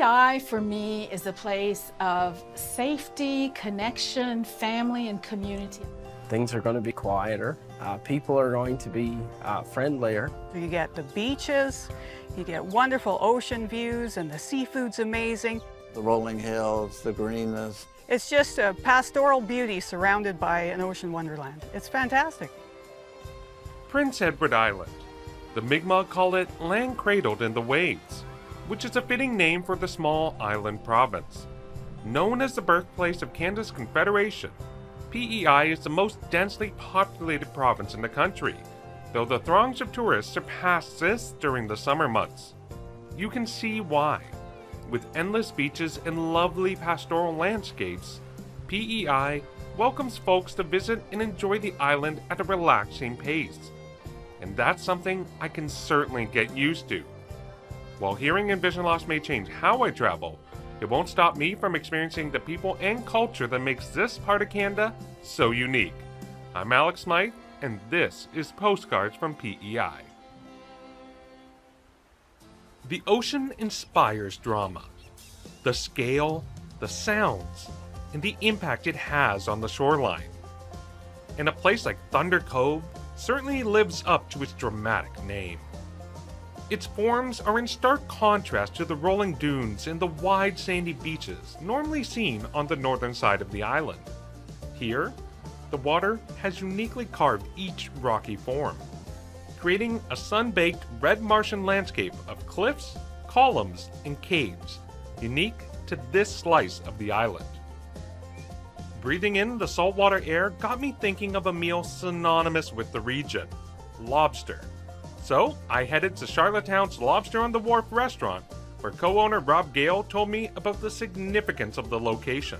PEI for me is a place of safety, connection, family, and community. Things are going to be quieter. Uh, people are going to be uh, friendlier. You get the beaches, you get wonderful ocean views, and the seafood's amazing. The rolling hills, the greenness. It's just a pastoral beauty surrounded by an ocean wonderland. It's fantastic. Prince Edward Island. The Mi'kmaq call it land cradled in the waves, which is a fitting name for the small island province. Known as the birthplace of Canada's Confederation, PEI is the most densely populated province in the country, though the throngs of tourists surpass this during the summer months. You can see why. With endless beaches and lovely pastoral landscapes, PEI welcomes folks to visit and enjoy the island at a relaxing pace. And that's something I can certainly get used to. While hearing and vision loss may change how I travel, it won't stop me from experiencing the people and culture that makes this part of Canada so unique. I'm Alex Smyth, and this is Postcards from PEI. The ocean inspires drama. The scale, the sounds, and the impact it has on the shoreline. And a place like Thunder Cove certainly lives up to its dramatic name. Its forms are in stark contrast to the rolling dunes and the wide sandy beaches normally seen on the northern side of the island. Here, the water has uniquely carved each rocky form, creating a sun-baked red Martian landscape of cliffs, columns, and caves, unique to this slice of the island. Breathing in the saltwater air got me thinking of a meal synonymous with the region, lobster. So I headed to Charlottetown's Lobster on the Wharf restaurant, where co-owner Rob Gale told me about the significance of the location.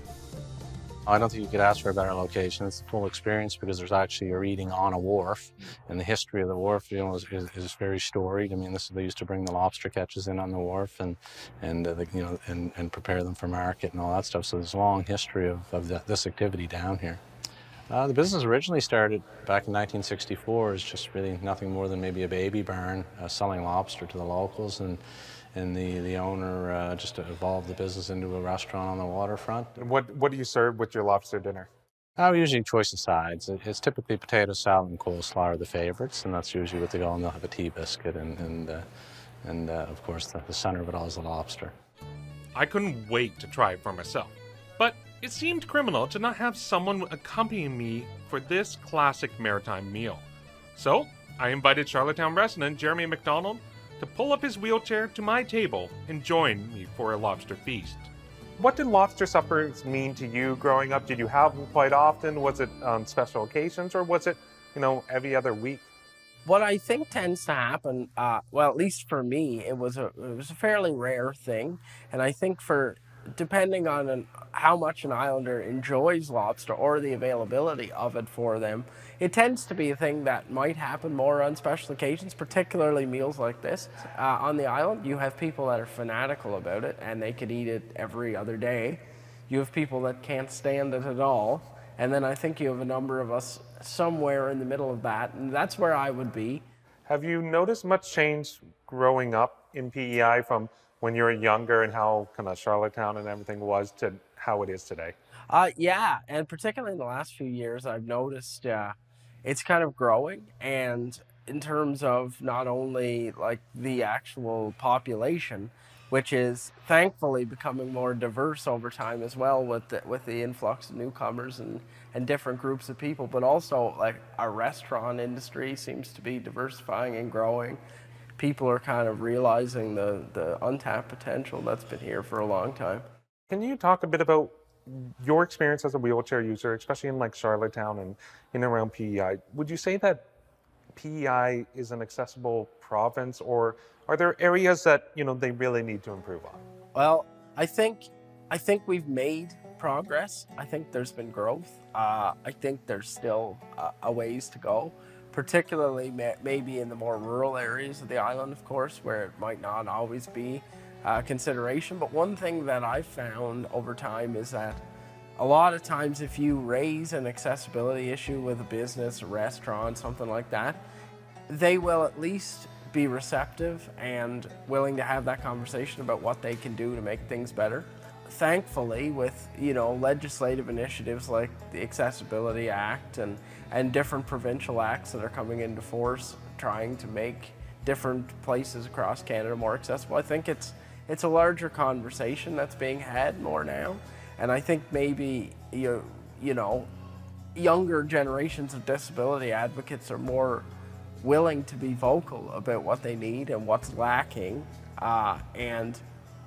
I don't think you could ask for a better location. It's a full experience because there's actually you're eating on a wharf, and the history of the wharf, you know, is, is, is very storied. I mean, this they used to bring the lobster catches in on the wharf and and uh, the, you know and, and prepare them for market and all that stuff. So there's a long history of, of the, this activity down here. Uh, the business originally started back in 1964 as just really nothing more than maybe a baby barn uh, selling lobster to the locals, and and the the owner uh, just evolved the business into a restaurant on the waterfront. What what do you serve with your lobster dinner? Uh, usually choice of sides. It's typically potato salad and coleslaw are the favorites, and that's usually what they go. And they'll have a tea biscuit, and and uh, and uh, of course the, the center of it all is the lobster. I couldn't wait to try it for myself, but it seemed criminal to not have someone accompany me for this classic maritime meal. So, I invited Charlottetown resident Jeremy McDonald to pull up his wheelchair to my table and join me for a lobster feast. What did lobster suppers mean to you growing up? Did you have them quite often? Was it on special occasions or was it, you know, every other week? What I think tends to happen, uh, well, at least for me, it was a it was a fairly rare thing, and I think for depending on an, how much an islander enjoys lobster or the availability of it for them, it tends to be a thing that might happen more on special occasions, particularly meals like this. Uh, on the island, you have people that are fanatical about it and they could eat it every other day. You have people that can't stand it at all. And then I think you have a number of us somewhere in the middle of that, and that's where I would be. Have you noticed much change growing up in PEI from when you were younger and how kind of Charlottetown and everything was to how it is today? Uh, yeah, and particularly in the last few years, I've noticed uh, it's kind of growing. And in terms of not only like the actual population, which is thankfully becoming more diverse over time as well with the, with the influx of newcomers and, and different groups of people, but also like our restaurant industry seems to be diversifying and growing people are kind of realizing the, the untapped potential that's been here for a long time. Can you talk a bit about your experience as a wheelchair user, especially in like Charlottetown and in and around PEI? Would you say that PEI is an accessible province or are there areas that, you know, they really need to improve on? Well, I think I think we've made progress. I think there's been growth. Uh, I think there's still uh, a ways to go particularly maybe in the more rural areas of the island, of course, where it might not always be uh, consideration. But one thing that I've found over time is that a lot of times if you raise an accessibility issue with a business, a restaurant, something like that, they will at least be receptive and willing to have that conversation about what they can do to make things better. Thankfully, with you know legislative initiatives like the Accessibility Act and, and different provincial acts that are coming into force, trying to make different places across Canada more accessible, I think it's it's a larger conversation that's being had more now. And I think maybe you you know younger generations of disability advocates are more willing to be vocal about what they need and what's lacking, uh, and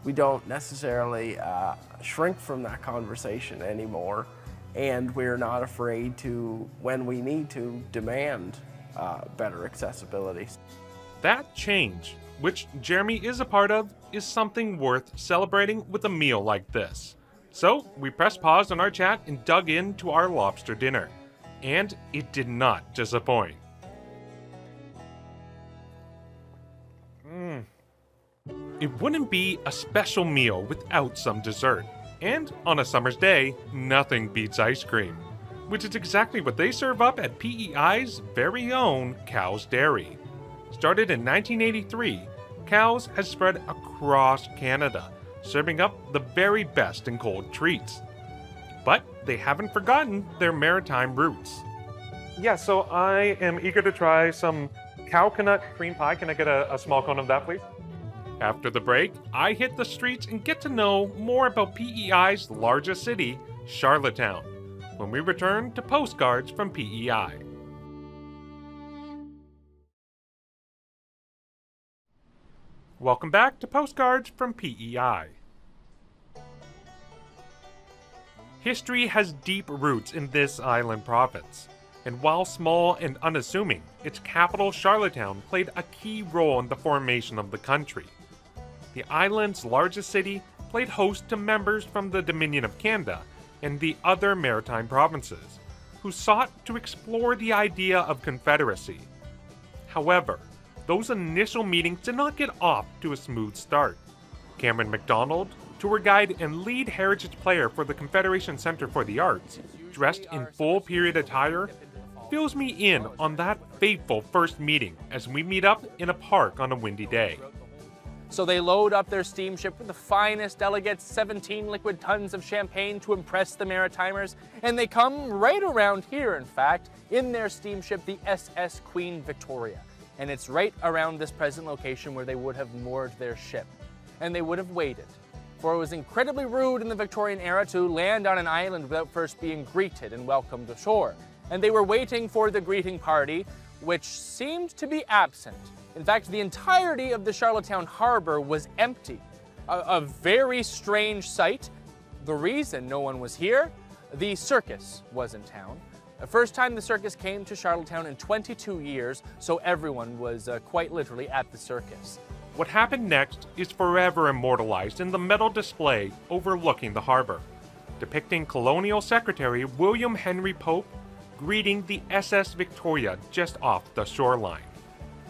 we don't necessarily uh, shrink from that conversation anymore, and we're not afraid to, when we need to, demand uh, better accessibility. That change, which Jeremy is a part of, is something worth celebrating with a meal like this. So, we pressed pause on our chat and dug into our lobster dinner. And it did not disappoint. It wouldn't be a special meal without some dessert. And on a summer's day, nothing beats ice cream, which is exactly what they serve up at PEI's very own Cow's Dairy. Started in 1983, Cow's has spread across Canada, serving up the very best in cold treats. But they haven't forgotten their maritime roots. Yeah, so I am eager to try some coconut cream pie. Can I get a, a small cone of that, please? After the break, I hit the streets and get to know more about PEI's largest city, Charlottetown, when we return to postcards from PEI. Welcome back to Postcards from PEI. History has deep roots in this island province, and while small and unassuming, its capital, Charlottetown, played a key role in the formation of the country. The island's largest city played host to members from the Dominion of Canada and the other maritime provinces, who sought to explore the idea of confederacy. However, those initial meetings did not get off to a smooth start. Cameron McDonald, tour guide and lead heritage player for the Confederation Center for the Arts, dressed in full period attire, fills me in on that fateful first meeting as we meet up in a park on a windy day. So they load up their steamship with the finest delegates, 17 liquid tons of champagne to impress the Maritimers, and they come right around here, in fact, in their steamship, the SS Queen Victoria and it's right around this present location where they would have moored their ship. And they would have waited, for it was incredibly rude in the Victorian era to land on an island without first being greeted and welcomed ashore. And they were waiting for the greeting party, which seemed to be absent. In fact, the entirety of the Charlottetown harbor was empty. A, a very strange sight. The reason no one was here, the circus was in town. The first time the circus came to Charlottetown in 22 years, so everyone was uh, quite literally at the circus. What happened next is forever immortalized in the metal display overlooking the harbor, depicting Colonial Secretary William Henry Pope greeting the SS Victoria just off the shoreline.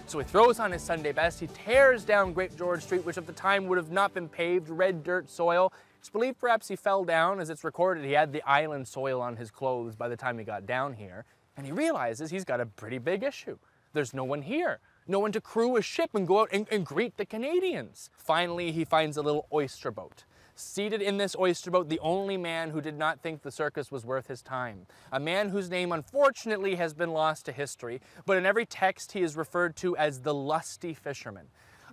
So he throws on his Sunday best, he tears down Great George Street, which at the time would have not been paved, red dirt soil, it's believed perhaps he fell down, as it's recorded he had the island soil on his clothes by the time he got down here, and he realizes he's got a pretty big issue. There's no one here, no one to crew a ship and go out and, and greet the Canadians. Finally, he finds a little oyster boat. Seated in this oyster boat, the only man who did not think the circus was worth his time. A man whose name unfortunately has been lost to history, but in every text he is referred to as the lusty fisherman.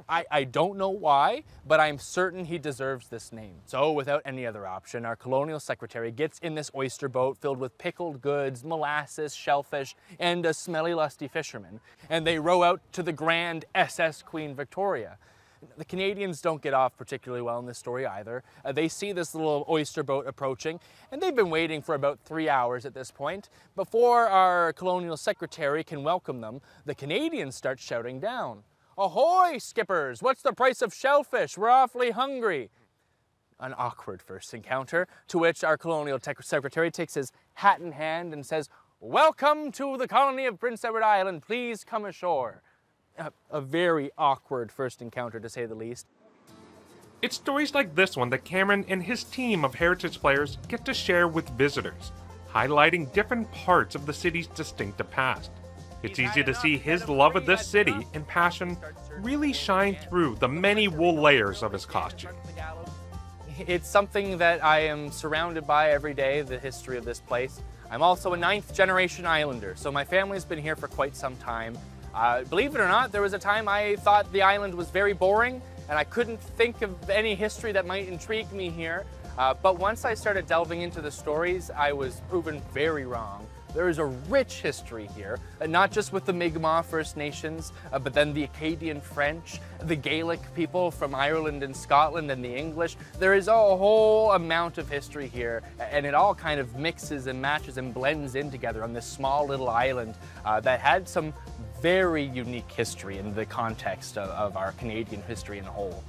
I, I don't know why, but I'm certain he deserves this name. So without any other option, our colonial secretary gets in this oyster boat filled with pickled goods, molasses, shellfish, and a smelly lusty fisherman, and they row out to the grand SS Queen Victoria. The Canadians don't get off particularly well in this story either. Uh, they see this little oyster boat approaching, and they've been waiting for about three hours at this point. Before our colonial secretary can welcome them, the Canadians start shouting down. Ahoy, skippers! What's the price of shellfish? We're awfully hungry. An awkward first encounter, to which our colonial secretary takes his hat in hand and says, Welcome to the colony of Prince Edward Island. Please come ashore. A, a very awkward first encounter, to say the least. It's stories like this one that Cameron and his team of heritage players get to share with visitors, highlighting different parts of the city's distinctive past. It's easy to see his love of this city and passion really shine through the many wool layers of his costume. It's something that I am surrounded by every day, the history of this place. I'm also a ninth generation islander, so my family's been here for quite some time. Uh, believe it or not, there was a time I thought the island was very boring and I couldn't think of any history that might intrigue me here. Uh, but once I started delving into the stories, I was proven very wrong. There is a rich history here, uh, not just with the Mi'kmaq First Nations, uh, but then the Acadian French, the Gaelic people from Ireland and Scotland, and the English. There is a whole amount of history here, and it all kind of mixes and matches and blends in together on this small little island uh, that had some very unique history in the context of, of our Canadian history in a whole.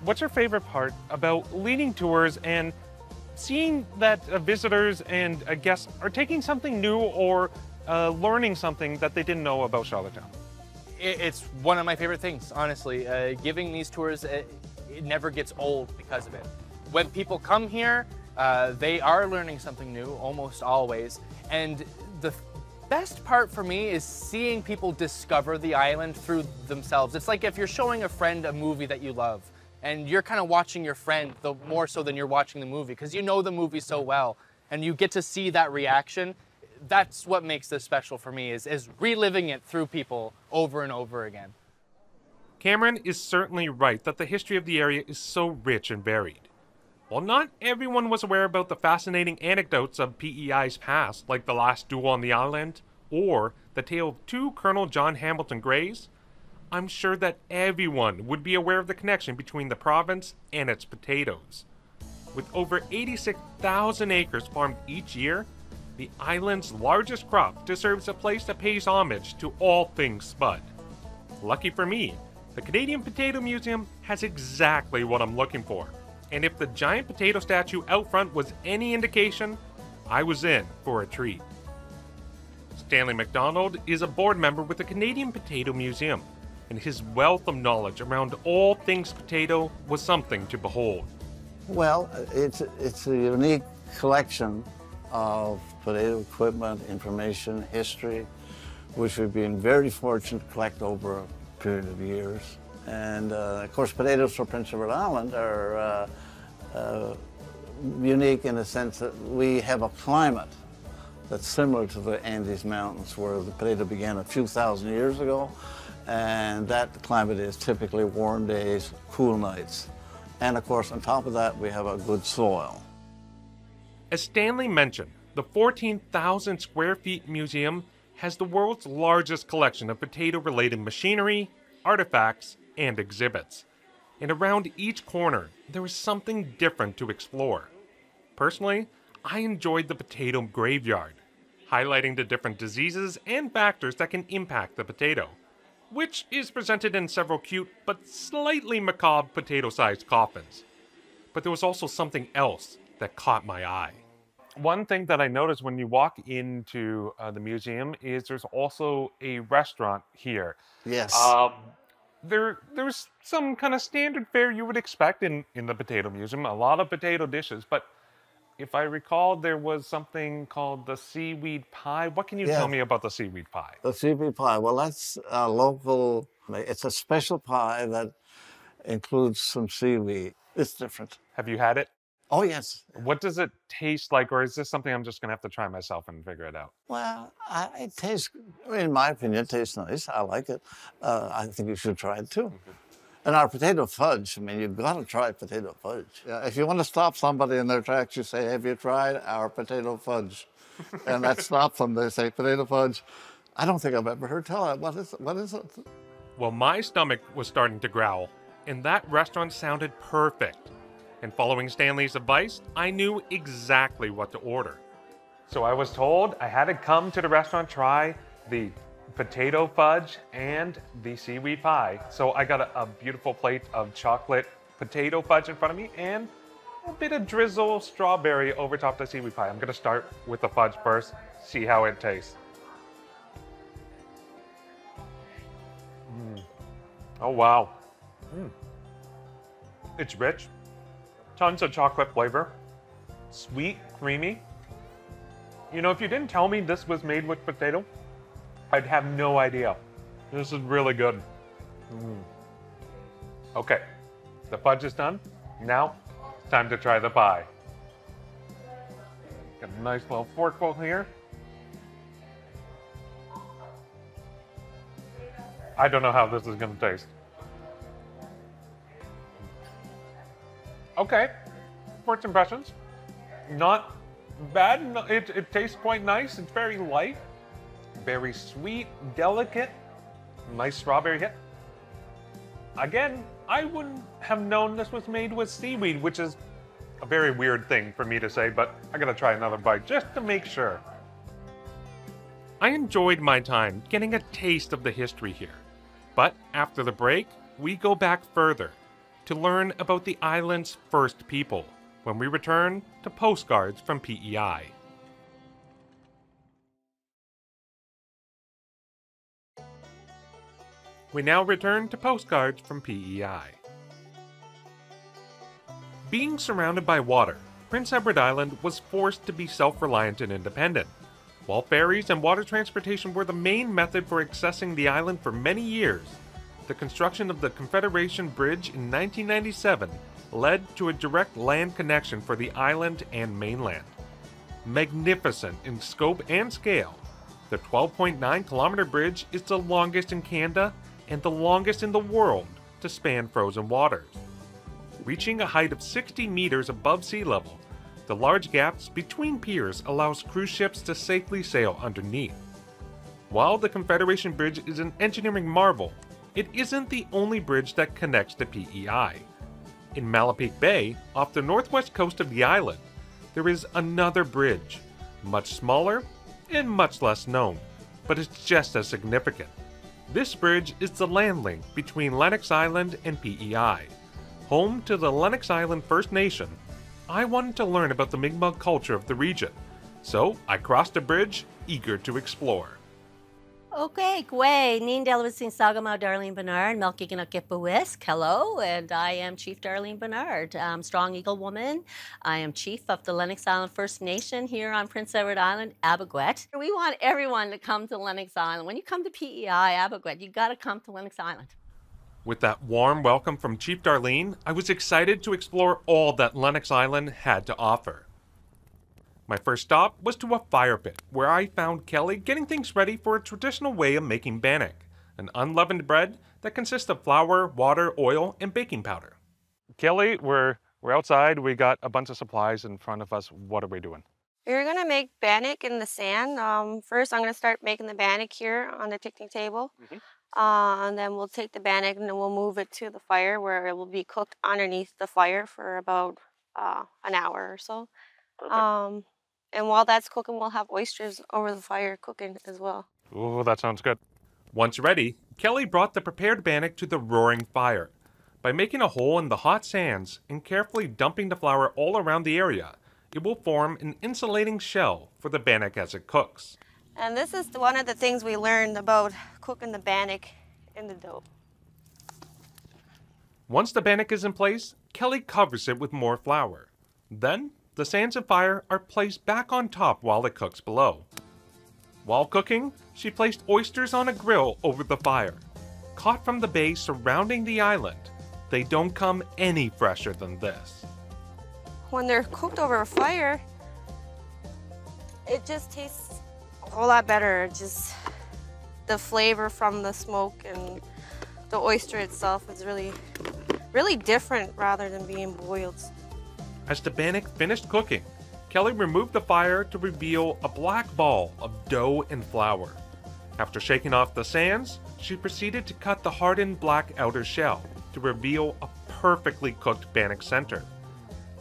What's your favorite part about leading tours and seeing that uh, visitors and uh, guests are taking something new or uh, learning something that they didn't know about Charlottetown? It, it's one of my favorite things, honestly. Uh, giving these tours, it, it, never gets old because of it. When people come here, uh, they are learning something new almost always. And the best part for me is seeing people discover the island through themselves. It's like if you're showing a friend a movie that you love and you're kind of watching your friend the more so than you're watching the movie because you know the movie so well and you get to see that reaction that's what makes this special for me is, is reliving it through people over and over again cameron is certainly right that the history of the area is so rich and varied while not everyone was aware about the fascinating anecdotes of PEI's past, like the last duel on the island, or the tale of two Colonel John Hamilton Greys, I'm sure that everyone would be aware of the connection between the province and its potatoes. With over 86,000 acres farmed each year, the island's largest crop deserves a place that pays homage to all things Spud. Lucky for me, the Canadian Potato Museum has exactly what I'm looking for. And if the giant potato statue out front was any indication, I was in for a treat. Stanley McDonald is a board member with the Canadian Potato Museum and his wealth of knowledge around all things potato was something to behold. Well, it's, it's a unique collection of potato equipment, information, history, which we've been very fortunate to collect over a period of years. And uh, of course, potatoes for Prince Edward Island are uh, uh, unique in the sense that we have a climate that's similar to the Andes Mountains, where the potato began a few thousand years ago and that climate is typically warm days, cool nights. And of course, on top of that, we have a good soil. As Stanley mentioned, the 14,000 square feet museum has the world's largest collection of potato-related machinery, artifacts, and exhibits. And around each corner, there is something different to explore. Personally, I enjoyed the potato graveyard, highlighting the different diseases and factors that can impact the potato which is presented in several cute but slightly macabre potato sized coffins. But there was also something else that caught my eye. One thing that I noticed when you walk into uh, the museum is there's also a restaurant here. Yes. Um, there, there's some kind of standard fare you would expect in, in the potato museum, a lot of potato dishes, but if I recall, there was something called the seaweed pie. What can you tell me about the seaweed pie? The seaweed pie. Well, that's a local. It's a special pie that includes some seaweed. It's different. Have you had it? Oh yes. What does it taste like, or is this something I'm just going to have to try myself and figure it out? Well, I, it tastes, in my opinion, it tastes nice. I like it. Uh, I think you should try it too. Mm-hmm. And our potato fudge, I mean, you've got to try potato fudge. Yeah, if you want to stop somebody in their tracks, you say, have you tried our potato fudge? and that stops them. They say, potato fudge. I don't think I've ever heard tell it. What is it? What is it? Well, my stomach was starting to growl, and that restaurant sounded perfect. And following Stanley's advice, I knew exactly what to order. So I was told I had to come to the restaurant try the potato fudge, and the seaweed pie. So I got a, a, beautiful plate of chocolate potato fudge in front of me and a bit of drizzle strawberry over top the seaweed pie. I'm gonna start with the fudge first, see how it tastes. Mm. Oh wow. Mm. It's rich, tons of chocolate flavor, sweet, creamy. You know, if you didn't tell me this was made with potato, I'd have no idea. This is really good. Mm. Okay, the fudge is done. Now, it's time to try the pie. Got a nice little forkful here. I don't know how this is going to taste. Okay, first impressions, not bad. It, it tastes quite nice. It's very light, very sweet, delicate, nice strawberry hit. Again, I wouldn't have known this was made with seaweed, which is a very weird thing for me to say, but I gotta try another bite just to make sure. I enjoyed my time getting a taste of the history here. But after the break, we go back further to learn about the island's first people when we return to postcards from PEI. We now return to postcards from PEI. Being surrounded by water, Prince Edward Island was forced to be self reliant and independent. While ferries and water transportation were the main method for accessing the island for many years, the construction of the Confederation Bridge in 1997 led to a direct land connection for the island and mainland. Magnificent in scope and scale, the 12.9 kilometer bridge is the longest in Canada and the longest in the world to span frozen waters. Reaching a height of 60 meters above sea level, the large gaps between piers allows cruise ships to safely sail underneath. While the Confederation Bridge is an engineering marvel, it isn't the only bridge that connects to PEI. In Malpeque Bay, off the northwest coast of the island, there is another bridge, much smaller and much less known, but it's just as significant. This bridge is the land link between Lennox Island and PEI. Home to the Lennox Island First Nation, I wanted to learn about the Mi'kmaq culture of the region, so I crossed a bridge, eager to explore. Okay, Gwe, Nin Delawasing Sagamau, Darlene Bernard, Melkiganakipawis. Hello, and I am Chief Darlene Bernard, um, Strong Eagle Woman. I am Chief of the Lennox Island First Nation here on Prince Edward Island, Abeguet. We want everyone to come to Lennox Island. When you come to PEI, Abeguet, you got to come to Lennox Island. With that warm welcome from Chief Darlene, I was excited to explore all that Lennox Island had to offer. My first stop was to a fire pit, where I found Kelly getting things ready for a traditional way of making bannock, an unleavened bread that consists of flour, water, oil, and baking powder. Kelly, we're, we're outside. We got a bunch of supplies in front of us. What are we doing? We're gonna make bannock in the sand. Um, first, I'm gonna start making the bannock here on the picnic table. Mhm. Uh, and then we'll take the bannock and then we'll move it to the fire where it will be cooked underneath the fire for about uh, an hour or so. Um, and while that's cooking, we'll have oysters over the fire cooking as well. Ooh, that sounds good. Once ready, Kelly brought the prepared bannock to the roaring fire. By making a hole in the hot sands and carefully dumping the flour all around the area, it will form an insulating shell for the bannock as it cooks. And this is one of the things we learned about cooking the bannock in the dough. Once the bannock is in place, Kelly covers it with more flour. Then, the sands of fire are placed back on top while it cooks below. While cooking, she placed oysters on a grill over the fire. Caught from the bay surrounding the island, they don't come any fresher than this. when they're cooked over a fire, it just tastes a whole lot better. Just the flavor from the smoke and the oyster itself is really, really different rather than being boiled. As the bannock finished cooking, Kelly removed the fire to reveal a black ball of dough and flour. After shaking off the sands, she proceeded to cut the hardened black outer shell to reveal a perfectly cooked bannock center.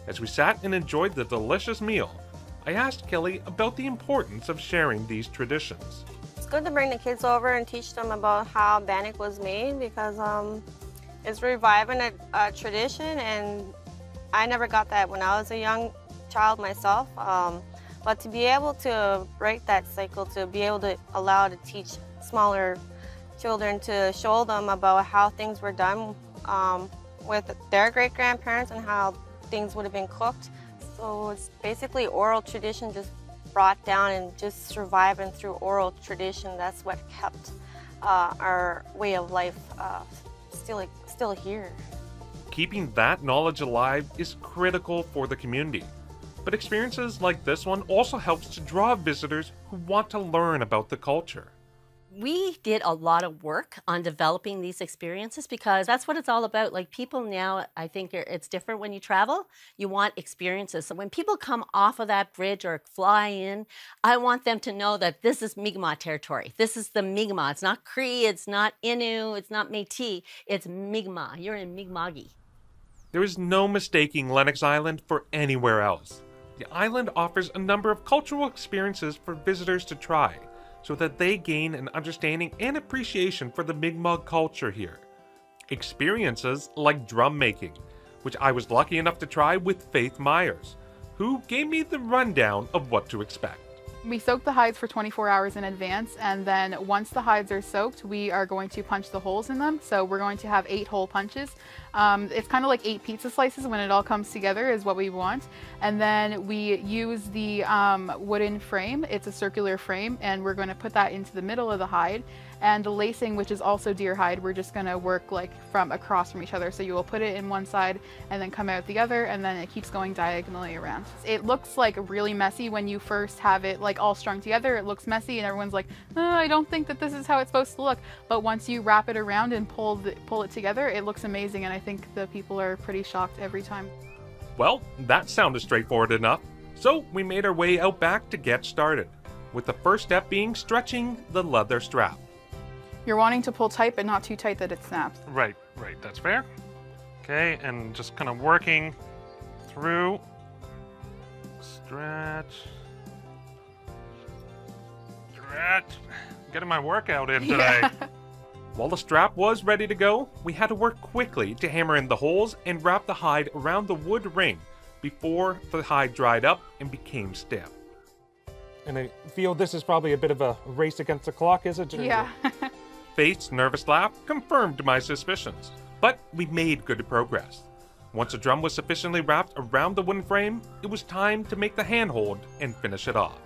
As we sat and enjoyed the delicious meal, I asked Kelly about the importance of sharing these traditions. It's good to bring the kids over and teach them about how bannock was made because um, it's reviving a, a tradition and I never got that when I was a young child myself. Um, but to be able to break that cycle, to be able to allow to teach smaller children to show them about how things were done um, with their great grandparents and how things would have been cooked. So it's basically oral tradition, just brought down and just surviving through oral tradition. That's what kept uh, our way of life uh, still still here. Keeping that knowledge alive is critical for the community. But experiences like this one also helps to draw visitors who want to learn about the culture we did a lot of work on developing these experiences because that's what it's all about. Like people now, I think it's different when you travel. You want experiences. So when people come off of that bridge or fly in, I want them to know that this is Mi'kmaq territory. This is the Mi'kmaq. It's not Cree, it's not Innu, it's not Métis. It's Mi'kmaq. You're in Mi'kma'ki. There is no mistaking Lennox Island for anywhere else. The island offers a number of cultural experiences for visitors to try so that they gain an understanding and appreciation for the Mi'kmaq culture here. Experiences like drum making, which I was lucky enough to try with Faith Myers, who gave me the rundown of what to expect. We soak the hides for 24 hours in advance and then once the hides are soaked we are going to punch the holes in them. So we're going to have eight hole punches. Um, it's kind of like eight pizza slices when it all comes together is what we want. And then we use the um, wooden frame. It's a circular frame and we're going to put that into the middle of the hide and the lacing, which is also deer hide, we're just gonna work like from across from each other. So you will put it in one side and then come out the other and then it keeps going diagonally around. It looks like really messy when you first have it like all strung together. It looks messy and everyone's like, oh, I don't think that this is how it's supposed to look. But once you wrap it around and pull, the, pull it together, it looks amazing. And I think the people are pretty shocked every time. Well, that sounded straightforward enough. So we made our way out back to get started, with the first step being stretching the leather strap. You're wanting to pull tight, but not too tight that it snaps. Right, right, that's fair. Okay, and just kind of working through. Stretch. Stretch. Getting my workout in today. Yeah. While the strap was ready to go, we had to work quickly to hammer in the holes and wrap the hide around the wood ring before the hide dried up and became stiff. And I feel this is probably a bit of a race against the clock, is it? Yeah. Faith's nervous laugh confirmed my suspicions, but we made good progress. Once the drum was sufficiently wrapped around the wooden frame, it was time to make the handhold and finish it off.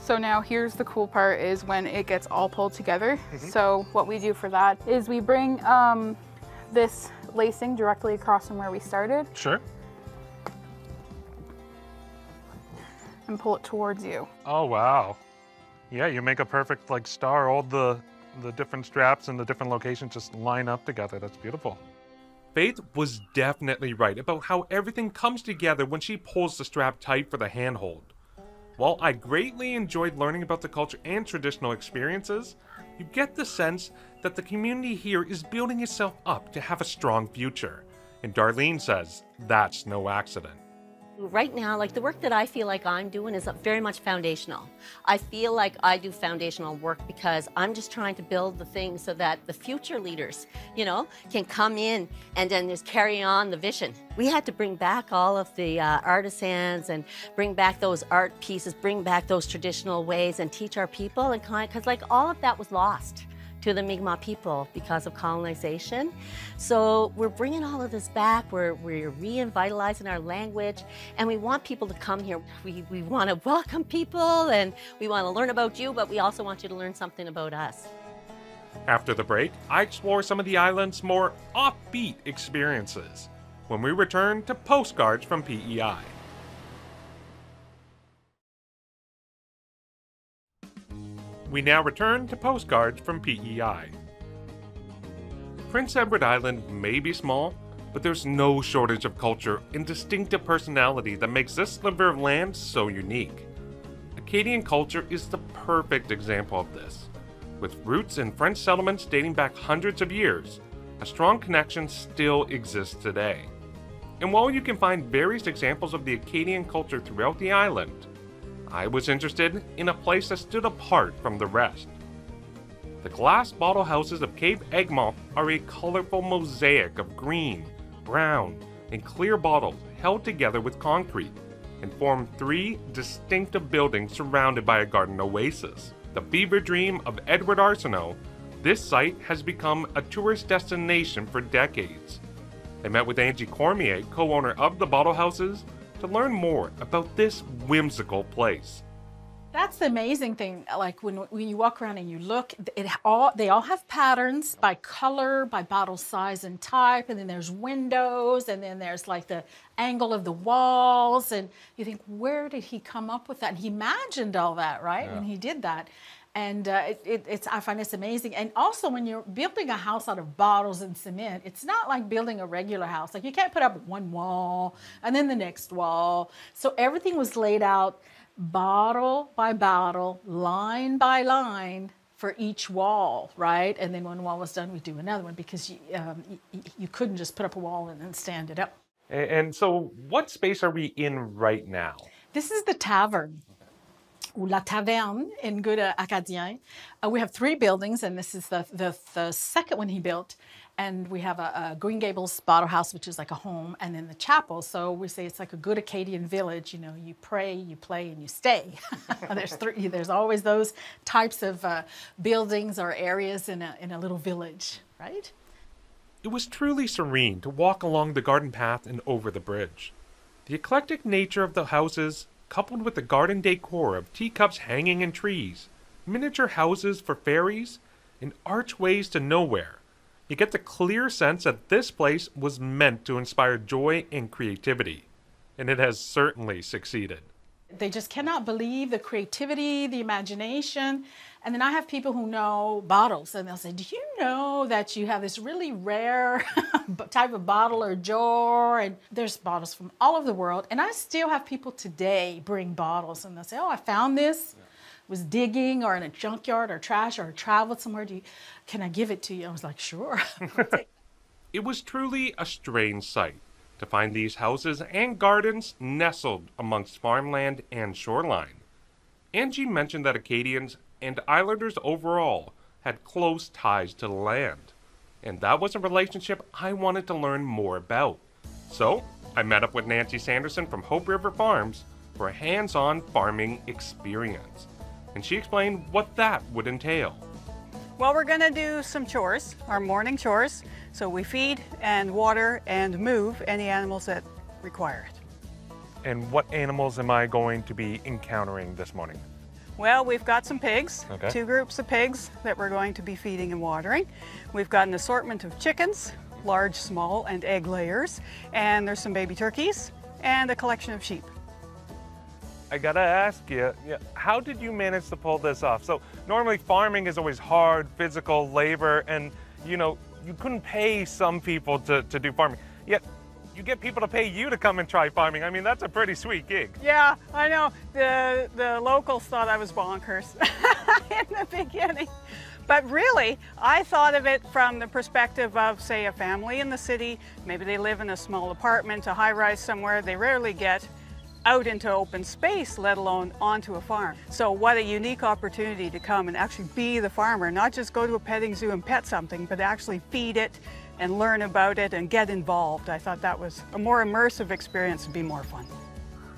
So now here's the cool part is when it gets all pulled together. Mm -hmm. So what we do for that is we bring um, this lacing directly across from where we started. Sure. And pull it towards you. Oh, wow. Yeah, you make a perfect like star. All the the different straps and the different locations just line up together. That's beautiful. Faith was definitely right about how everything comes together when she pulls the strap tight for the handhold. While I greatly enjoyed learning about the culture and traditional experiences, you get the sense that the community here is building itself up to have a strong future. And Darlene says that's no accident. Right now, like the work that I feel like I'm doing is very much foundational. I feel like I do foundational work because I'm just trying to build the things so that the future leaders, you know, can come in and then just carry on the vision. We had to bring back all of the uh, artisans and bring back those art pieces, bring back those traditional ways and teach our people and kind because like all of that was lost to the Mi'kmaq people because of colonization. So we're bringing all of this back. We're, we're revitalizing our language, and we want people to come here. We, we want to welcome people, and we want to learn about you, but we also want you to learn something about us. After the break, I explore some of the island's more offbeat experiences when we return to postcards from PEI. We now return to postcards from PEI. Prince Edward Island may be small, but there's no shortage of culture and distinctive personality that makes this sliver of land so unique. Acadian culture is the perfect example of this. With roots in French settlements dating back hundreds of years, a strong connection still exists today. And while you can find various examples of the Acadian culture throughout the island, I was interested in a place that stood apart from the rest. The glass bottle houses of Cape Egmont are a colorful mosaic of green, brown, and clear bottles held together with concrete and form three distinctive buildings surrounded by a garden oasis. The fever dream of Edward Arsenault, this site has become a tourist destination for decades. I met with Angie Cormier, co-owner of the bottle houses, to learn more about this whimsical place. That's the amazing thing. Like when, when you walk around and you look, it all they all have patterns by color, by bottle size and type, and then there's windows, and then there's like the angle of the walls, and you think, where did he come up with that? And he imagined all that, right? Yeah. When he did that. And uh, it, it, it's I find it's amazing. And also when you're building a house out of bottles and cement, it's not like building a regular house. Like you can't put up one wall and then the next wall. So everything was laid out bottle by bottle, line by line for each wall, right? And then when one wall was done, we do another one because you, um, you, you couldn't just put up a wall and then stand it up. And so, what space are we in right now? This is the tavern, ou la taverne in good Acadien. Uh, we have three buildings, and this is the, the, the second one he built. And we have a, a Green Gables bottle house, which is like a home, and then the chapel. So we say it's like a good Acadian village. You know, you pray, you play, and you stay. there's three. There's always those types of uh, buildings or areas in a in a little village, right? It was truly serene to walk along the garden path and over the bridge. The eclectic nature of the houses, coupled with the garden decor of teacups hanging in trees, miniature houses for fairies, and archways to nowhere, you get the clear sense that this place was meant to inspire joy and creativity. And it has certainly succeeded. They just cannot believe the creativity, the imagination. And then I have people who know bottles, and they'll say, Do you know that you have this really rare type of bottle or jar? And there's bottles from all over the world. And I still have people today bring bottles, and they'll say, Oh, I found this. Was digging or in a junkyard or trash or traveled somewhere. Do you, can I give it to you? I was like, sure. It was truly a strange sight to find these houses and gardens nestled amongst farmland and shoreline. Angie mentioned that Acadians and Islanders overall had close ties to the land, and that was a relationship I wanted to learn more about. So, I met up with Nancy Sanderson from Hope River Farms for a hands on farming experience, and she explained what that would entail. Well, we're going to do some chores, our morning chores. So we feed and water and move any animals that require it. And what animals am I going to be encountering this morning? Well, we've got some pigs, Okay. two groups of pigs that we're going to be feeding and watering. We've got an assortment of chickens, large, small, and egg layers, and there's some baby turkeys and a collection of sheep. I gotta ask you, how did you manage to pull this off? So normally farming is always hard, physical labor, and you know, you couldn't pay some people to, to do farming. Yet you get people to pay you to come and try farming. I mean, that's a pretty sweet gig. Yeah, I know. The, the locals thought I was bonkers in the beginning. But really, I thought of it from the perspective of, say, a family in the city. Maybe they live in a small apartment, a high rise somewhere. They rarely get out into open space, let alone onto a farm. So, what a unique opportunity to come and actually be the farmer, not just go to a petting zoo and pet something, but actually feed it and learn about it and get involved. I thought that was a more immersive experience and be more fun.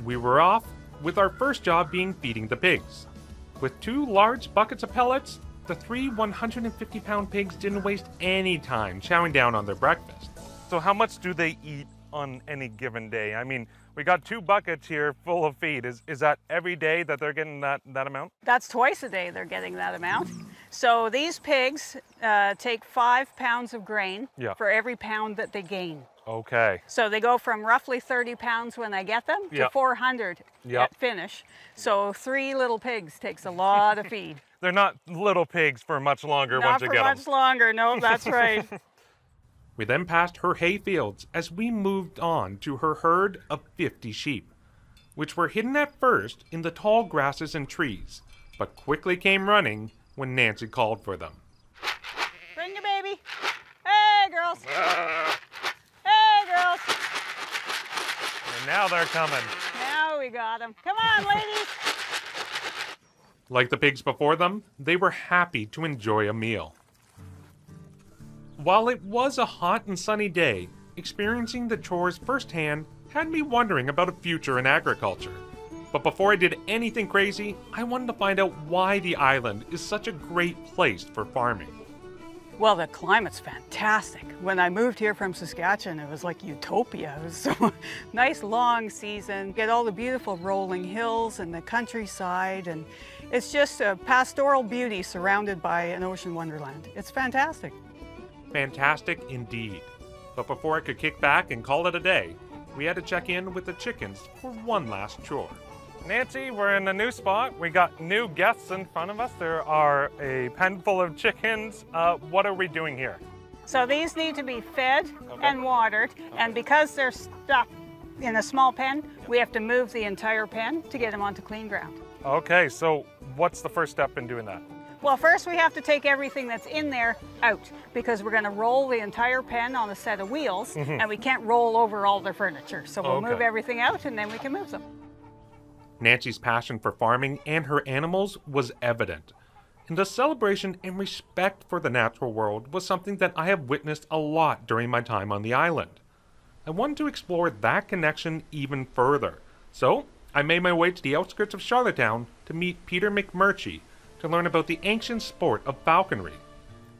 We were off with our first job being feeding the pigs. With two large buckets of pellets, the three 150 pound pigs didn't waste any time chowing down on their breakfast. So, how much do they eat on any given day? I mean, we got two buckets here full of feed. Is, is that every day that they're getting that, that amount? That's twice a day they're getting that amount. So these pigs uh, take five pounds of grain Yeah. for every pound that they gain. Okay. So they go from roughly 30 pounds when I get them to 400 Yep. at finish. So three little pigs takes a lot of feed. They're not little pigs for much longer Not once you for much longer. No, that's right. We then passed her hay fields as we moved on to her herd of 50 sheep, which were hidden at first in the tall grasses and trees, but quickly came running when Nancy called for them. Bring your baby. Hey, girls. Hey, girls. And now they're coming. Now we got them. Come on, ladies. Like the pigs before them, they were happy to enjoy a meal. While it was a hot and sunny day, experiencing the chores firsthand had me wondering about a future in agriculture. But before I did anything crazy, I wanted to find out why the island is such a great place for farming. Well, the climate's fantastic. When I moved here from Saskatchewan, it was like utopia. It was so nice long season, get all the beautiful rolling hills and the countryside, and it's just a pastoral beauty surrounded by an ocean wonderland. It's fantastic. Fantastic indeed. But before I could kick back and call it a day, we had to check in with the chickens for one last chore. Nancy, we're in a new spot. We got new guests in front of us. There are a pen full of chickens. Uh, what are we doing here? So these need to be fed and watered, and because they're stuck in a small pen, we have to move the entire pen to get them onto clean ground. Okay, so what's the first step in doing that? Well, first we have to take everything that's in there out because we're going to roll the entire pen on a set of wheels Mhm. and we can't roll over all their furniture. So we'll move everything out and then we can move them. Nancy's passion for farming and her animals was evident. And the celebration and respect for the natural world was something that I have witnessed a lot during my time on the island. I wanted to explore that connection even further, so I made my way to the outskirts of Charlottetown to meet Peter McMurtry to learn about the ancient sport of falconry.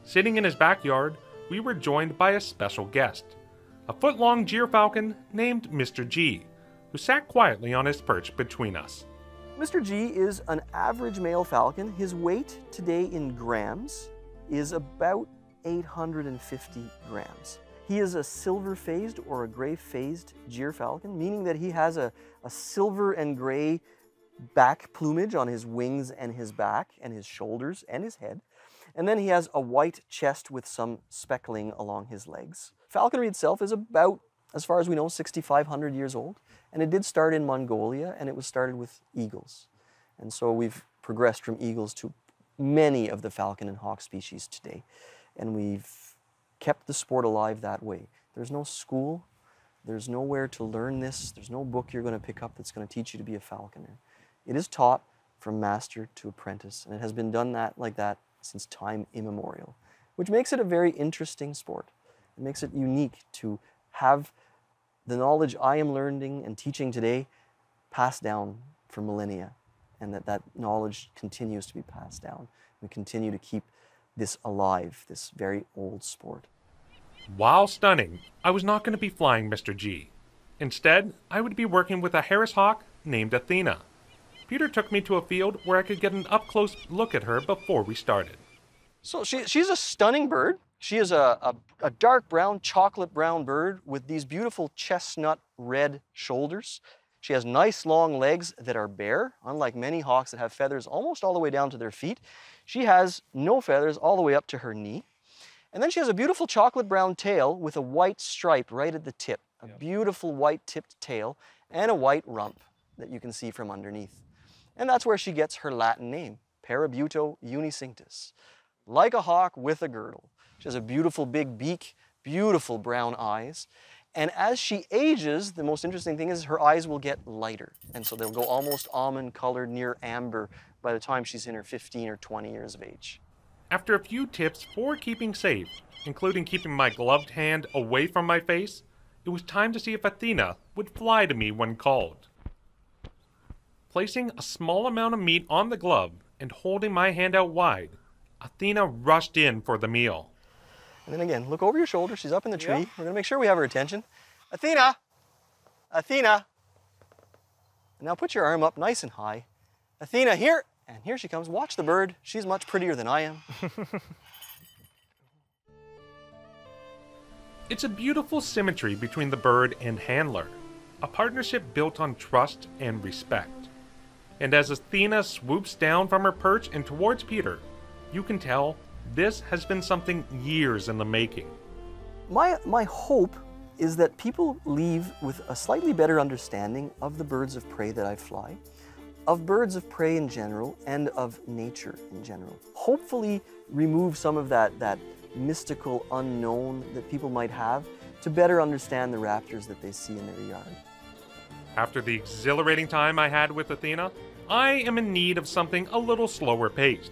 Sitting in his backyard, we were joined by a special guest, a foot long gyrfalcon named Mr. G, who sat quietly on his perch between us. Mr. G is an average male falcon. His weight today in grams is about 850 grams. He is a silver phased or a gray phased gyrfalcon, meaning that he has a, a silver and gray back plumage on his wings and his back and his shoulders and his head. And then he has a white chest with some speckling along his legs. Falconry itself is about, as far as we know, 6,500 years old. And it did start in Mongolia and it was started with eagles. And so we've progressed from eagles to many of the falcon and hawk species today. And we've kept the sport alive that way. There's no school, there's nowhere to learn this, there's no book you're going to pick up that's going to teach you to be a falconer. It is taught from master to apprentice, and it has been done that like that since time immemorial, which makes it a very interesting sport. It makes it unique to have the knowledge I am learning and teaching today passed down for millennia, and that that knowledge continues to be passed down. We continue to keep this alive, this very old sport. While stunning, I was not going to be flying Mr. G. Instead, I would be working with a Harris hawk named Athena. Peter took me to a field where I could get an up close look at her before we started. So she, she's a stunning bird. She is a, a, a dark brown, chocolate brown bird with these beautiful chestnut red shoulders. She has nice long legs that are bare, unlike many hawks that have feathers almost all the way down to their feet. She has no feathers all the way up to her knee. And then she has a beautiful chocolate brown tail with a white stripe right at the tip, a beautiful white tipped tail and a white rump that you can see from underneath. And that's where she gets her Latin name, Parabuteo unicinctus. Like a hawk with a girdle. She has a beautiful big beak, beautiful brown eyes. And as she ages, the most interesting thing is her eyes will get lighter. And so they'll go almost almond colored, near amber by the time she's in her 15 or 20 years of age. After a few tips for keeping safe, including keeping my gloved hand away from my face, it was time to see if Athena would fly to me when called. Placing a small amount of meat on the glove and holding my hand out wide, Athena rushed in for the meal. And then again, look over your shoulder. She's up in the tree. We're gonna make sure we have her attention. Athena! Athena! And now put your arm up nice and high. Athena, here! And here she comes. Watch the bird. She's much prettier than I am. It's a beautiful symmetry between the bird and handler, a partnership built on trust and respect. And as Athena swoops down from her perch and towards Peter, you can tell this has been something years in the making. My, my hope is that people leave with a slightly better understanding of the birds of prey that I fly, of birds of prey in general, and of nature in general. Hopefully remove some of that, that mystical unknown that people might have to better understand the raptors that they see in their yard. After the exhilarating time I had with Athena, I am in need of something a little slower paced.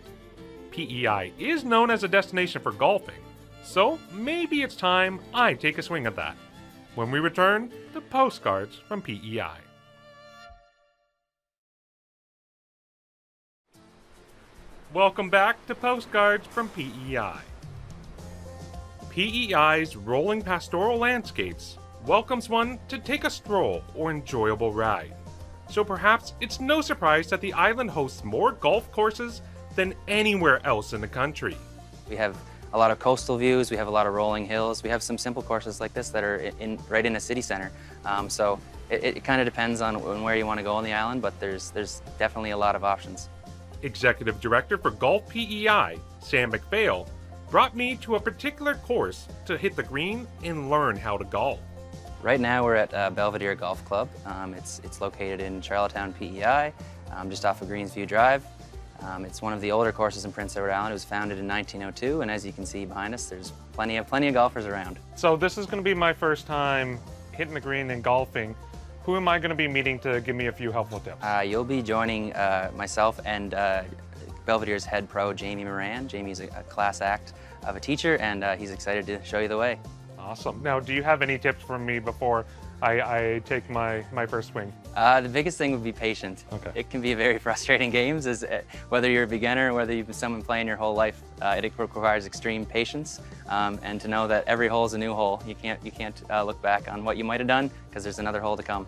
PEI is known as a destination for golfing, so maybe it's time I take a swing at that. When we return, the postcards from PEI. Welcome back to Postcards from PEI. PEI's rolling pastoral landscapes welcomes one to take a stroll or enjoyable ride. So perhaps it's no surprise that the island hosts more golf courses than anywhere else in the country. We have a lot of coastal views, we have a lot of rolling hills, we have some simple courses like this that are in, right in a city center. Um, so it, it kind of depends on, where you want to go on the island, but there's, there's definitely a lot of options. Executive Director for Golf PEI, Sam McPhail, brought me to a particular course to hit the green and learn how to golf. Right now we're at uh, Belvedere Golf Club. Um, it's, it's located in Charlottetown, PEI, um, just off of Greensview Drive. Um, it's one of the older courses in Prince Edward Island. It was founded in 1902, and as you can see behind us, there's plenty of, plenty of golfers around. So this is going to be my first time hitting the green and golfing. Who am I going to be meeting to give me a few helpful tips? Uh, you'll be joining uh, myself and uh, Belvedere's head pro, Jamie Moran. Jamie's a, a class act of a teacher, and uh, he's excited to show you the way. Awesome. Now, do you have any tips for me before I, I take my, my first swing? Uh, the biggest thing would be patient. Okay. It can be very frustrating games, as, uh, whether you're a beginner or whether you've been someone playing your whole life. Uh, it requires extreme patience um, and to know that every hole is a new hole. You can't, you can't uh, look back on what you might have done because there's another hole to come.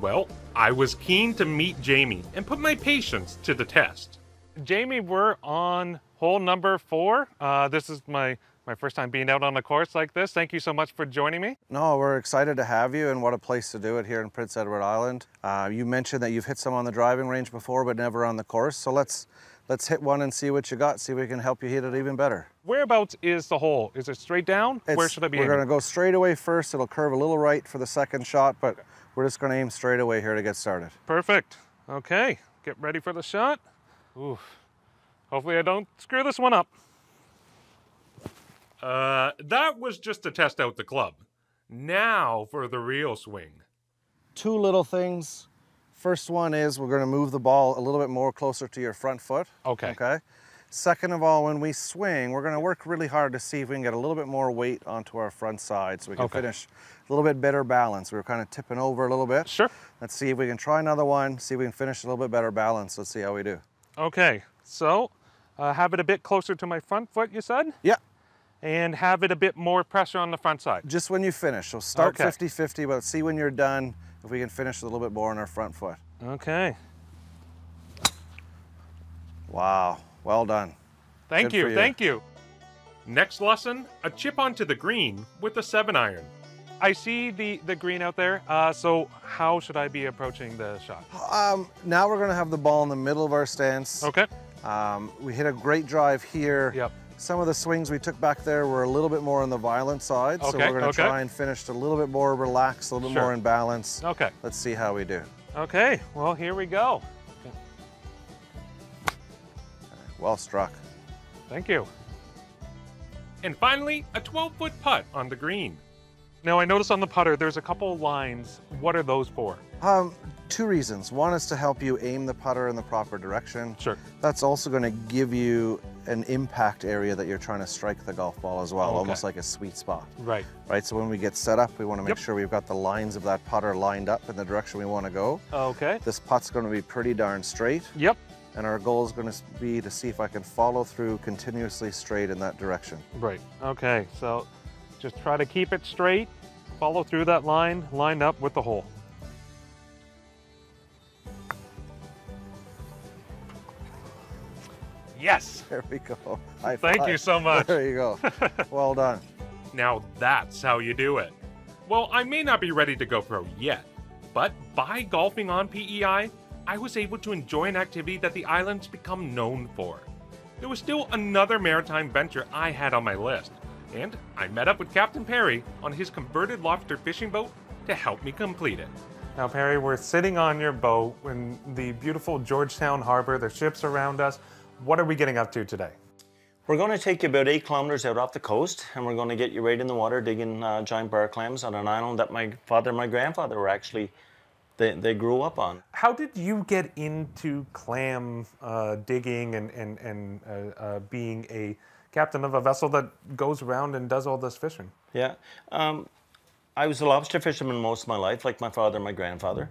Well, I was keen to meet Jamie and put my patience to the test. Jamie, we're on hole number four. Uh, this is my my first time being out on a course like this. Thank you so much for joining me. No, we're excited to have you and what a place to do it here in Prince Edward Island. Uh, you mentioned that you've hit some on the driving range before, but never on the course. So let's let's hit one and see what you got, see if we can help you hit it even better. Whereabouts is the hole? Is it straight down? It's, Where should I be We're aiming? gonna go straight away first. It'll curve a little right for the second shot, but we're just gonna aim straight away here to get started. Perfect. Okay, get ready for the shot. Ooh. Hopefully I don't screw this one up. Uh, that was just to test out the club. Now for the real swing. Two little things. First one is we're gonna move the ball a little bit more closer to your front foot. Okay. Okay. Second of all, when we swing, we're gonna work really hard to see if we can get a little bit more weight onto our front side so we can Okay. finish a little bit better balance. We were kind of tipping over a little bit. Sure. Let's see if we can try another one, see if we can finish a little bit better balance. Let's see how we do. Okay, so uh, have it a bit closer to my front foot, you said? Yeah. And have it a bit more pressure on the front side. Just when you finish. So start Okay. 50-50, but see when you're done if we can finish a little bit more on our front foot. Okay. Wow, well done. Thank for you, thank you. Next lesson, a chip onto the green with a seven iron. I see the, the green out there. Uh, so how should I be approaching the shot? Um, now we're gonna have the ball in the middle of our stance. Okay. Um, we hit a great drive here. Yep. Some of the swings we took back there were a little bit more on the violent side, so we're gonna okay. try and finish a little bit more relaxed, a little bit Sure. more in balance. Okay. Let's see how we do. Okay, well, here we go. Well struck. Thank you. And finally, a 12 foot putt on the green. Now, I noticed on the putter, there's a couple lines. What are those for? Um, two reasons. One is to help you aim the putter in the proper direction. Sure. That's also going to give you an impact area that you're trying to strike the golf ball as well, oh, Okay. almost like a sweet spot. Right. Right, so when we get set up, we want to make Yep. sure we've got the lines of that putter lined up in the direction we want to go. Okay. This putt's going to be pretty darn straight. Yep. And our goal is going to be to see if I can follow through continuously straight in that direction. Right. Okay, so just try to keep it straight, follow through that line, lined up with the hole. There we go. High Thank you so much. There you go. well done. Now that's how you do it. Well, I may not be ready to go pro yet, but by golfing on PEI, I was able to enjoy an activity that the island's become known for. There was still another maritime venture I had on my list, and I met up with Captain Perry on his converted lobster fishing boat to help me complete it. Now, Perry, we're sitting on your boat in the beautiful Georgetown Harbor. There's ships around us. What are we getting up to today? We're going to take you about eight kilometers out off the coast, and we're going to get you right in the water digging uh, giant bar clams on an island that my father and my grandfather were actually they, they grew up on. How did you get into clam uh, digging and, and, and uh, uh, being a captain of a vessel that goes around and does all this fishing? Yeah, um, I was a lobster fisherman most of my life, like my father and my grandfather.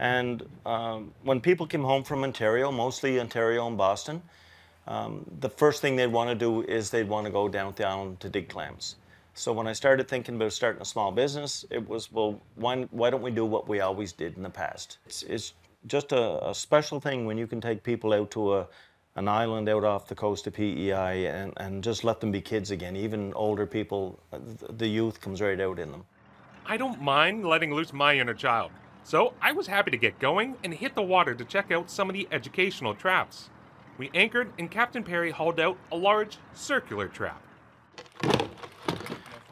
And um, when people came home from Ontario, mostly Ontario and Boston, um, the first thing they'd want to do is they'd want to go down to the island to dig clams. So when I started thinking about starting a small business, it was, well, why, why don't we do what we always did in the past? It's, it's just a, a special thing when you can take people out to a, an island out off the coast of PEI and, and just let them be kids again. Even older people, the youth comes right out in them. I don't mind letting loose my inner child, so I was happy to get going and hit the water to check out some of the educational traps. We anchored and Captain Perry hauled out a large circular trap.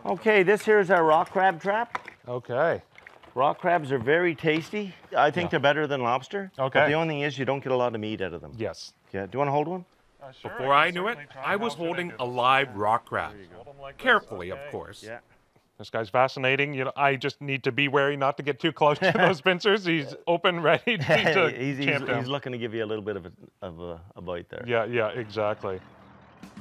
Okay, this here is our rock crab trap. Okay. Rock crabs are very tasty. I think Yeah. they're better than lobster. But Okay. the only thing is you don't get a lot of meat out of them. Yes. Yeah. Do you want to hold one? Before I knew it, I was holding a live rock crab. Carefully, of course. Yeah. This guy's fascinating. You know, I just need to be wary not to get too close to those pincers. He's open, ready to he's, he's, champ down. he's looking to give you a little bit of a, of a, a bite there. Yeah, yeah, exactly.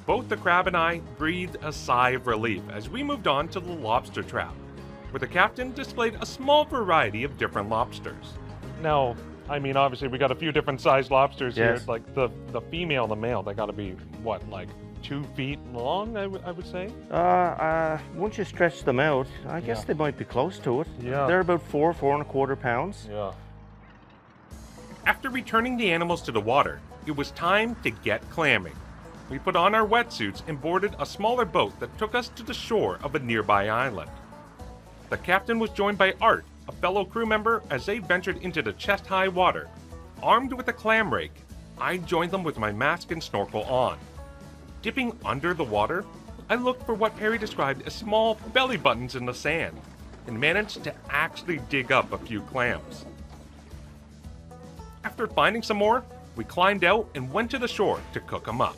Both the crab and I breathed a sigh of relief as we moved on to the lobster trap, where the captain displayed a small variety of different lobsters. Now, I mean, obviously, we got a few different sized lobsters Yes. here. Like the the female and the male, they got to be what, like two feet long? I would- I would say. Uh, uh, once you stretch them out, I guess Yeah. they might be close to it. Yeah. They're about four, four and a quarter pounds. Yeah. After returning the animals to the water, it was time to get clamming. We put on our wetsuits and boarded a smaller boat that took us to the shore of a nearby island. The captain was joined by Art, a fellow crew member, as they ventured into the chest high water. Armed with a clam rake, I joined them with my mask and snorkel on. Dipping under the water, I looked for what Perry described as small belly buttons in the sand and managed to actually dig up a few clams. After finding some more, we climbed out and went to the shore to cook them up.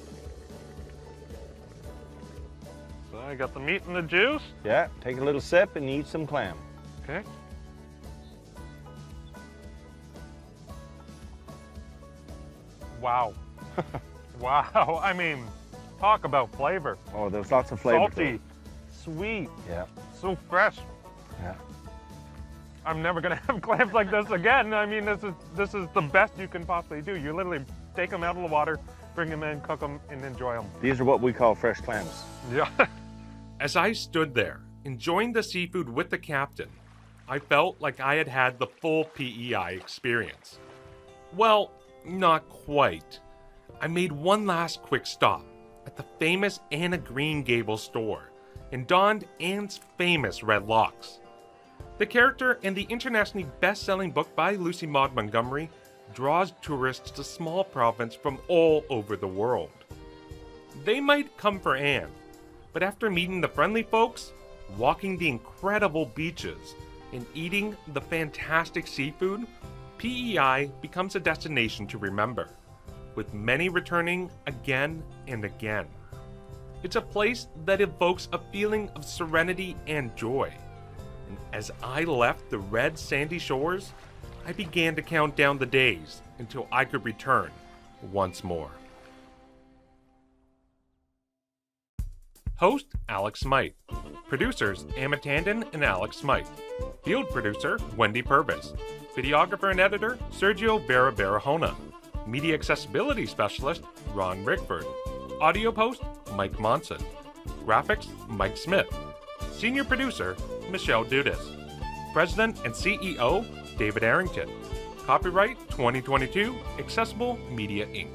So I got the meat and the juice. Yeah. Take a little sip and eat some clam. Okay. Wow. wow. I mean, talk about flavor. Oh, there's lots of flavor. Salty, it. sweet, Yeah. so fresh. Yeah. I'm never gonna have clams like this again. I mean, this is this is the best you can possibly do. You literally take them out of the water, bring them in, cook them, and enjoy them. These are what we call fresh clams. Yeah. As I stood there, enjoying the seafood with the captain, I felt like I had had the full PEI experience. Well, not quite. I made one last quick stop at the famous Anne of Green Gables store and donned Anne's famous red locks. The character in the internationally best selling book by Lucy Maud Montgomery draws tourists to small province from all over the world. They might come for Anne, but after meeting the friendly folks, walking the incredible beaches, and eating the fantastic seafood, PEI becomes a destination to remember, with many returning again and again. It's a place that evokes a feeling of serenity and joy. And as I left the red sandy shores, I began to count down the days until I could return once more. Host Alex Smyth. Producers Emma Tandon and Alex Smyth. Field producer Wendy Purvis. Videographer and editor Sergio Vera Barahona. Media accessibility specialist Ron Rickford. Audio post Mike Monson. Graphics Mike Smith. Senior producer Michelle Dudas. President and CEO David Errington. Copyright 2022 Accessible Media Inc.